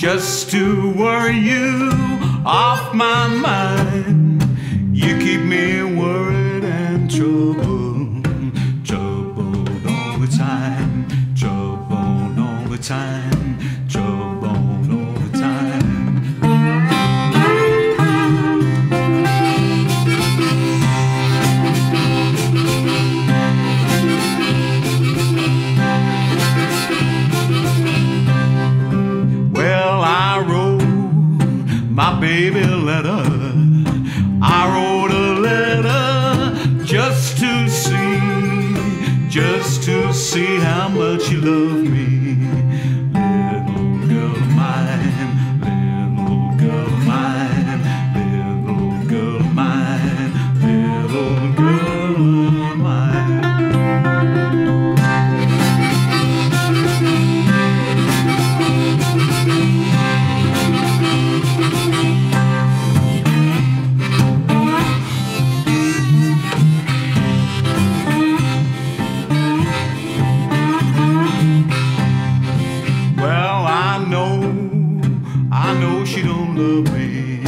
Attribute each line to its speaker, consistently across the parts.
Speaker 1: just to worry you off my mind. You keep me worried and troubled, troubled all the time, troubled all the time, troubled baby a letter. I wrote a letter just to see, just to see how much you love me. I know, I know she don't love me.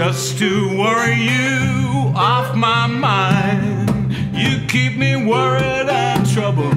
Speaker 1: Just to worry you off my mind. You keep me worried and troubled